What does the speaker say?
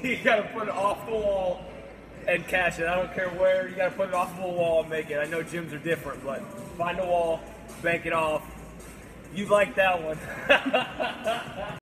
you gotta put it off the wall and catch it. I don't care where. You gotta put it off the wall and make it. I know gyms are different, but find a wall, bank it off. You like that one.